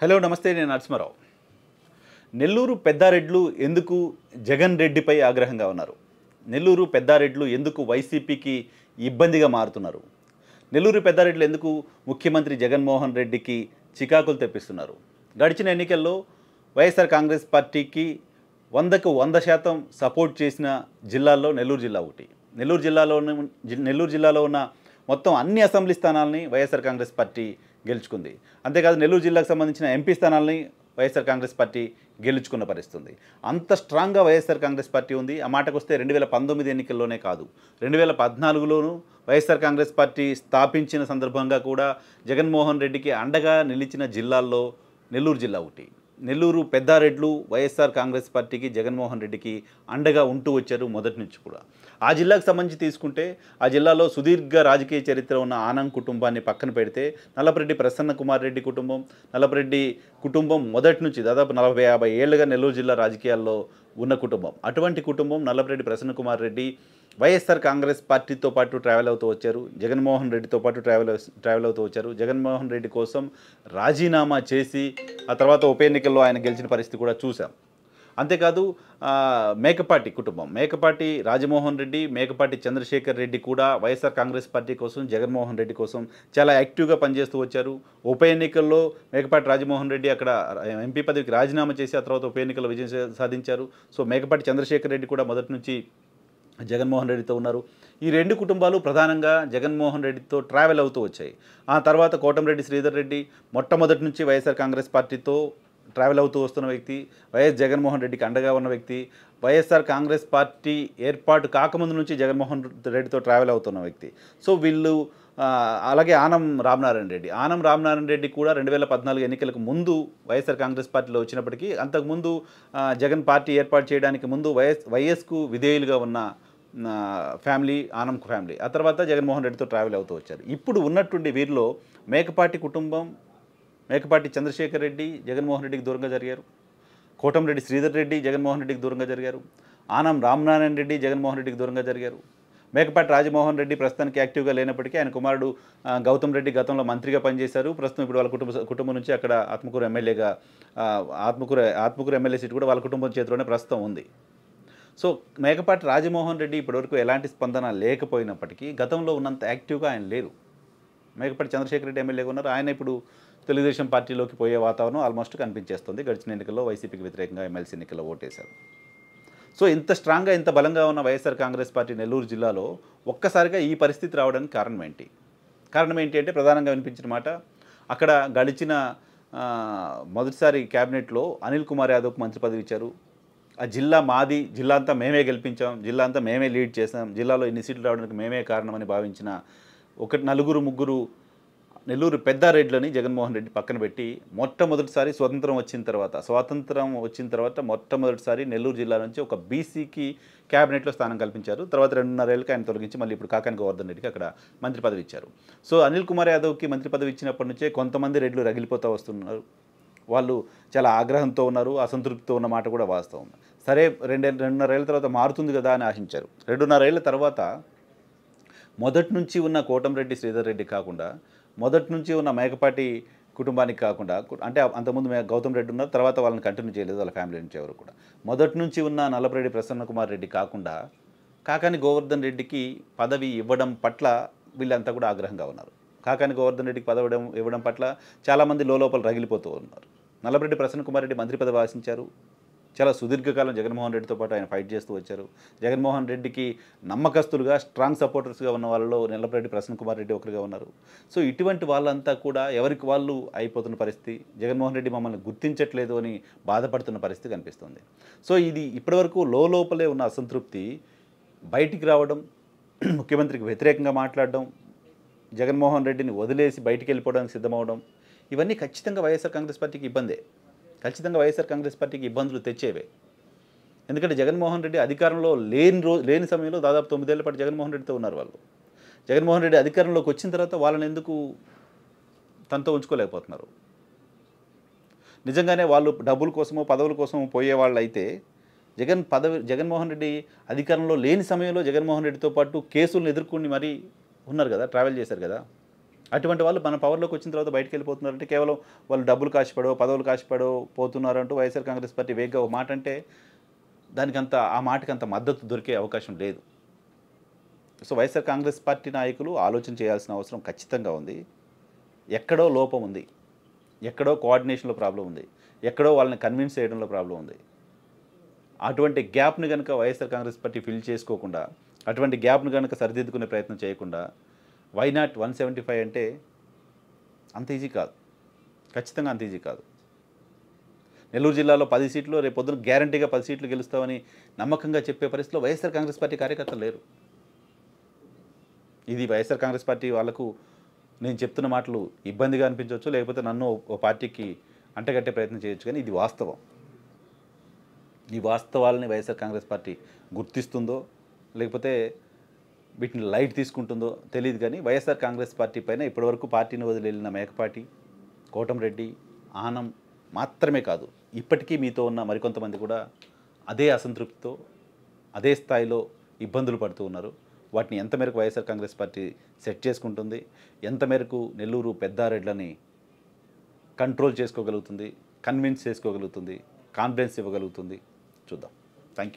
Hello నమస్తే నేను నరసింహారావు. నెల్లూరు పెద్దారెడ్లు ఎందుకు జగన్ రెడ్డిపై ఆగ్రహంగా ఉన్నారు? నెల్లూరు పెద్దారెడ్లు ఎందుకు వైసీపీకి ఇబ్బందిగా మారుతున్నారు? నెల్లూరు పెద్దారెడ్లు ఎందుకు ముఖ్యమంత్రి జగన్మోహన్ రెడ్డికి చికాకులు తెప్పిస్తున్నారు? గడిచిన ఎన్నికల్లో వైఎస్ఆర్ కాంగ్రెస్ పార్టీకి వందకు వంద శాతం సపోర్ట్ చేసిన జిల్లాల్లో నెల్లూరు జిల్లా ఒకటి. నెల్లూరు జిల్లాలో నెల్లూరు జిల్లాలో ఉన్న మొత్తం అన్ని అసెంబ్లీ స్థానాలని వైఎస్ఆర్ కాంగ్రెస్ పార్టీ గెలుచుకుంది. అంతేకాదు నెల్లూరు జిల్లాకు సంబంధించిన ఎంపీ స్థానాలని వైఎస్ఆర్ కాంగ్రెస్ పార్టీ గెలుచుకున్న పరిస్థితుంది. అంత స్ట్రాంగ్గా వైఎస్ఆర్ కాంగ్రెస్ పార్టీ ఉంది. ఆ మాటకు వస్తే రెండు వేల పంతొమ్మిది ఎన్నికల్లోనే కాదు. రెండు వేల పద్నాలుగులోనూ వైఎస్ఆర్ కాంగ్రెస్ పార్టీ స్థాపించిన సందర్భంగా కూడా జగన్మోహన్ రెడ్డికి అండగా నిలిచిన జిల్లాల్లో నెల్లూరు జిల్లా ఒకటి నెల్లూరు పెద్దారెడ్లు వైఎస్ఆర్ కాంగ్రెస్ పార్టీకి జగన్మోహన్ రెడ్డికి అండగా ఉంటూ వచ్చారు మొదటి నుంచి కూడా. ఆ జిల్లాకు సంబంధించి తీసుకుంటే ఆ జిల్లాలో సుదీర్ఘ రాజకీయ చరిత్ర ఉన్న ఆనంద్ కుటుంబాన్ని పక్కన పెడితే నల్లపరెడ్డి ప్రసన్న కుమార్ రెడ్డి కుటుంబం నల్లపరెడ్డి కుటుంబం మొదటి నుంచి దాదాపు నలభై యాభై ఏళ్ళుగా నెల్లూరు జిల్లా రాజకీయాల్లో ఉన్న కుటుంబం. అటువంటి కుటుంబం నల్లపరెడ్డి ప్రసన్న కుమార్ రెడ్డి వైఎస్ఆర్ కాంగ్రెస్ పార్టీతో పాటు ట్రావెల్ అవుతూ వచ్చారు. జగన్మోహన్ రెడ్డితో పాటు ట్రావెల్ ట్రావెల్ అవుతూ వచ్చారు. జగన్మోహన్ రెడ్డి కోసం రాజీనామా చేసి ఆ తర్వాత ఉప ఎన్నికల్లో ఆయన గెలిచిన పరిస్థితి కూడా చూసాం అంతేకాదు మేకపాటి కుటుంబం. మేకపాటి రాజమోహన్ రెడ్డి మేకపాటి చంద్రశేఖర్ రెడ్డి కూడా వైఎస్ఆర్ కాంగ్రెస్ పార్టీ కోసం జగన్మోహన్ రెడ్డి కోసం చాలా యాక్టివ్గా పనిచేస్తూ వచ్చారు. ఉప ఎన్నికల్లో మేకపాటి రాజమోహన్ రెడ్డి అక్కడ ఎంపీ పదవికి రాజీనామా చేసి ఆ తర్వాత ఉప ఎన్నికల్లో విజయం సాధించారు. సో మేకపాటి చంద్రశేఖర్ రెడ్డి కూడా మొదటి నుంచి జగన్మోహన్ రెడ్డితో ఉన్నారు. ఈ రెండు కుటుంబాలు ప్రధానంగా జగన్మోహన్ రెడ్డితో ట్రావెల్ అవుతూ వచ్చాయి. ఆ తర్వాత కోటంరెడ్డి శ్రీధర్ రెడ్డి మొట్టమొదటి నుంచి వైఎస్ఆర్ కాంగ్రెస్ పార్టీతో ట్రావెల్ అవుతూ వస్తున్న వ్యక్తి వైఎస్ జగన్మోహన్ రెడ్డికి అండగా ఉన్న వ్యక్తి వైఎస్ఆర్ కాంగ్రెస్ పార్టీ ఏర్పాటు కాకముందు నుంచి జగన్మోహన్ రెడ్డితో ట్రావెల్ అవుతున్న వ్యక్తి. సో వీళ్ళు అలాగే ఆనం రామనారాయణ రెడ్డి. ఆనం రామనారాయణ రెడ్డి కూడా రెండు వేల పద్నాలుగు ఎన్నికలకు ముందు వైఎస్ఆర్ కాంగ్రెస్ పార్టీలో వచ్చినప్పటికీ అంతకుముందు జగన్ పార్టీ ఏర్పాటు చేయడానికి ముందు వైఎస్ వైఎస్కు విధేయులుగా ఉన్న ఫ్యామిలీ ఆనం ఫ్యామిలీ. ఆ తర్వాత జగన్మోహన్ రెడ్డితో ట్రావెల్ అవుతూ వచ్చారు. ఇప్పుడు ఉన్నటువంటి వీరిలో మేకపాటి కుటుంబం మేకపాటి చంద్రశేఖర్ రెడ్డి జగన్మోహన్ రెడ్డికి దూరంగా జరిగారు. కోటంరెడ్డి శ్రీధర్ రెడ్డి జగన్మోహన్ రెడ్డికి దూరంగా జరిగారు. ఆనం రామనారాయణ రెడ్డి జగన్మోహన్ రెడ్డికి దూరంగా జరిగారు. మేకపాటి రాజమోహన్ రెడ్డి ప్రస్తుతానికి యాక్టివ్గా లేనప్పటికీ ఆయన కుమారుడు గౌతమ్ రెడ్డి గతంలో మంత్రిగా పనిచేశారు. ప్రస్తుతం ఇప్పుడు వాళ్ళ కుటుంబ కుటుంబం నుంచి అక్కడ ఆత్మకూరు ఎమ్మెల్యేగా ఆత్మకూరు ఆత్మకూరు ఎమ్మెల్యే సీట్ కూడా వాళ్ళ కుటుంబం చేతిలోనే ప్రస్తుతం ఉంది. సో మేకపాటి రాజమోహన్ రెడ్డి ఇప్పటివరకు ఎలాంటి స్పందన లేకపోయినప్పటికీ గతంలో ఉన్నంత యాక్టివ్గా ఆయన లేరు. మేకపాటి చంద్రశేఖర్ రెడ్డి ఎమ్మెల్యేగా ఉన్నారు. ఆయన ఇప్పుడు తెలుగుదేశం పార్టీలోకి పోయే వాతావరణం ఆల్మోస్ట్ కనిపించేస్తుంది. గడిచిన ఎన్నికల్లో వైసీపీకి వ్యతిరేకంగా ఎమ్మెల్సీ ఎన్నికల్లో ఓటేశారు. సో ఇంత స్ట్రాంగ్గా ఇంత బలంగా ఉన్న వైఎస్ఆర్ కాంగ్రెస్ పార్టీ నెల్లూరు జిల్లాలో ఒక్కసారిగా ఈ పరిస్థితి రావడానికి కారణం ఏంటి? కారణం ఏంటి అంటే ప్రధానంగా వినిపించిన మాట అక్కడ గడిచిన మొదటిసారి క్యాబినెట్లో అనిల్ కుమార్ యాదవ్కు మంత్రి పదవి ఇచ్చారు. ఆ జిల్లా మాది జిల్లా అంతా మేమే గెలిపించాం జిల్లా అంతా మేమే లీడ్ చేసాం జిల్లాలో ఇన్ని సీట్లు రావడానికి మేమే కారణమని భావించిన ఒకటి నలుగురు ముగ్గురు నెల్లూరు పెద్దారెడ్లని జగన్మోహన్ రెడ్డి పక్కన పెట్టి మొట్టమొదటిసారి స్వతంత్రం వచ్చిన తర్వాత స్వాతంత్రం వచ్చిన తర్వాత మొట్టమొదటిసారి నెల్లూరు జిల్లా నుంచి ఒక బీసీకి క్యాబినెట్లో స్థానం కల్పించారు. తర్వాత రెండున్నరేళ్ళకి ఆయన తొలగించి మళ్ళీ ఇప్పుడు కాకాని గోవర్ధన్ రెడ్డికి అక్కడ మంత్రి పదవి ఇచ్చారు. సో అనిల్ కుమార్ యాదవ్కి మంత్రి పదవి ఇచ్చినప్పటి నుంచే కొంతమంది రెడ్లు రగిలిపోతూ వస్తున్నారు. వాళ్ళు చాలా ఆగ్రహంతో ఉన్నారు అసంతృప్తితో ఉన్న మాట కూడా వాస్తవం. సరే రెండే రెండున్నరేళ్ళ తర్వాత మారుతుంది కదా అని ఆశించారు. రెండున్నరేళ్ళ తర్వాత మొదటి నుంచి ఉన్న కోటంరెడ్డి శ్రీధర్ రెడ్డి కాకుండా మొదటి నుంచి ఉన్న మేకపాటి కుటుంబానికి కాకుండా అంటే అంతకుముందు మే గౌతమ్ రెడ్డి ఉన్నారు తర్వాత వాళ్ళని కంటిన్యూ చేయలేదు వాళ్ళ ఫ్యామిలీ నుంచి ఎవరు కూడా. మొదటి నుంచి ఉన్న నల్లపరెడ్డి ప్రసన్న కుమార్ రెడ్డి కాకుండా కాకాని గోవర్ధన్ రెడ్డికి పదవి ఇవ్వడం పట్ల వీళ్ళంతా కూడా ఆగ్రహంగా ఉన్నారు. కాకాని గోవర్ధన్ రెడ్డికి పదవడం ఇవ్వడం పట్ల చాలామంది లోపల రగిలిపోతూ ఉన్నారు. నల్లబరెడ్డి ప్రసన్న కుమార్ రెడ్డి మంత్రి పదవి ఆశించారు. చాలా సుదీర్ఘకాలం జగన్మోహన్ రెడ్డితో పాటు ఆయన ఫైట్ చేస్తూ వచ్చారు. జగన్మోహన్ రెడ్డికి నమ్మకస్తులుగా స్ట్రాంగ్ సపోర్టర్స్గా ఉన్న వాళ్ళలో నెల్లపరెడ్డి ప్రసన్న కుమార్ రెడ్డి ఒకరిగా ఉన్నారు. సో ఇటువంటి వాళ్ళంతా కూడా ఎవరికి వాళ్ళు అయిపోతున్న పరిస్థితి? జగన్మోహన్ రెడ్డి మమ్మల్ని గుర్తించట్లేదు అని బాధపడుతున్న పరిస్థితి కనిపిస్తుంది. సో ఇది ఇప్పటివరకు లోపలే ఉన్న అసంతృప్తి. బయటికి రావడం ముఖ్యమంత్రికి వ్యతిరేకంగా మాట్లాడడం జగన్మోహన్ రెడ్డిని వదిలేసి బయటికి వెళ్ళిపోవడానికి సిద్ధమవడం ఇవన్నీ ఖచ్చితంగా వైఎస్ఆర్ కాంగ్రెస్ పార్టీకి ఇబ్బందే. ఖచ్చితంగా వైఎస్ఆర్ కాంగ్రెస్ పార్టీకి ఇబ్బందులు తెచ్చేవే. ఎందుకంటే జగన్మోహన్ రెడ్డి అధికారంలో లేని రో లేని సమయంలో దాదాపు తొమ్మిదేళ్ళ పాటు జగన్మోహన్ రెడ్డితో ఉన్నారు వాళ్ళు. జగన్మోహన్ రెడ్డి అధికారంలోకి వచ్చిన తర్వాత వాళ్ళని ఎందుకు తనతో ఉంచుకోలేకపోతున్నారు? నిజంగానే వాళ్ళు డబ్బుల కోసమో పదవుల కోసమో పోయే వాళ్ళు అయితే జగన్ పదవి జగన్మోహన్ రెడ్డి అధికారంలో లేని సమయంలో జగన్మోహన్ రెడ్డితో పాటు కేసులను ఎదుర్కొని మరీ ఉన్నారు కదా ట్రావెల్ చేశారు కదా. అటువంటి వాళ్ళు మన పవర్లోకి వచ్చిన తర్వాత బయటకు వెళ్ళిపోతున్నారంటే కేవలం వాళ్ళు డబ్బులు కాసిపడో పదవులు కాసిపడో పోతున్నారంటూ వైఎస్ఆర్ కాంగ్రెస్ పార్టీ వేగ్గా ఒక మాట అంటే దానికంత ఆ మాటకి అంత మద్దతు దొరికే అవకాశం లేదు. సో వైఎస్ఆర్ కాంగ్రెస్ పార్టీ నాయకులు ఆలోచన చేయాల్సిన అవసరం ఖచ్చితంగా ఉంది. ఎక్కడో లోపం ఉంది. ఎక్కడో కోఆర్డినేషన్లో ప్రాబ్లం ఉంది. ఎక్కడో వాళ్ళని కన్విన్స్ చేయడంలో ప్రాబ్లం ఉంది. అటువంటి గ్యాప్ని కనుక వైఎస్ఆర్ కాంగ్రెస్ పార్టీ ఫిల్ చేసుకోకుండా అటువంటి గ్యాప్ను కనుక సరిదిద్దుకునే ప్రయత్నం చేయకుండా why not one seventy five అంటే అంత ఈజీ కాదు. ఖచ్చితంగా అంత ఈజీ కాదు. నెల్లూరు జిల్లాలో పది సీట్లు రేపు పొద్దున గ్యారంటీగా పది సీట్లు గెలుస్తామని నమ్మకంగా చెప్పే పరిస్థితిలో వైఎస్ఆర్ కాంగ్రెస్ పార్టీ కార్యకర్తలు లేరు. ఇది వైఎస్ఆర్ కాంగ్రెస్ పార్టీ వాళ్ళకు నేను చెప్తున్న మాటలు ఇబ్బందిగా అనిపించవచ్చు లేకపోతే నన్ను ఓ పార్టీకి అంటగట్టే ప్రయత్నం చేయొచ్చు కానీ ఇది వాస్తవం. ఈ వాస్తవాలని వైఎస్ఆర్ కాంగ్రెస్ పార్టీ గుర్తిస్తుందో లేకపోతే వీటిని లైట్ తీసుకుంటుందో తెలియదు కానీ వైఎస్ఆర్ కాంగ్రెస్ పార్టీ పైన ఇప్పటివరకు పార్టీని వదిలి మేకపాటి కోటంరెడ్డి ఆనం మాత్రమే కాదు ఇప్పటికీ మీతో ఉన్న మరికొంతమంది కూడా అదే అసంతృప్తితో అదే స్థాయిలో ఇబ్బందులు పడుతూ ఉన్నారు. వాటిని ఎంత మేరకు వైఎస్ఆర్ కాంగ్రెస్ పార్టీ సెట్ చేసుకుంటుంది ఎంత మేరకు నెల్లూరు పెద్దారెడ్లని కంట్రోల్ చేసుకోగలుగుతుంది కన్విన్స్ చేసుకోగలుగుతుంది కాన్ఫిడెన్స్ ఇవ్వగలుగుతుంది చూద్దాం